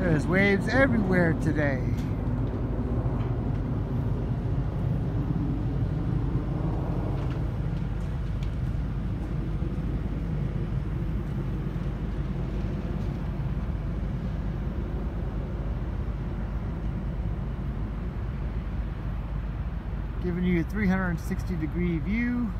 There's waves everywhere today. Giving you a 360 degree view